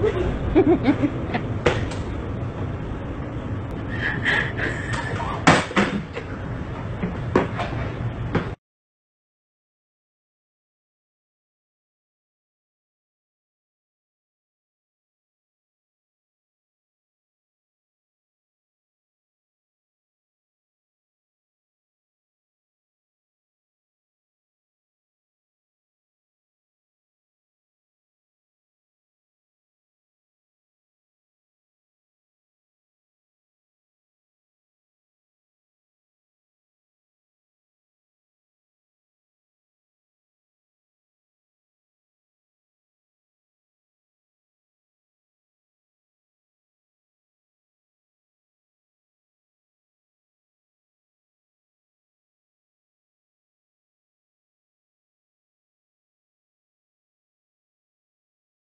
Ha ha ha.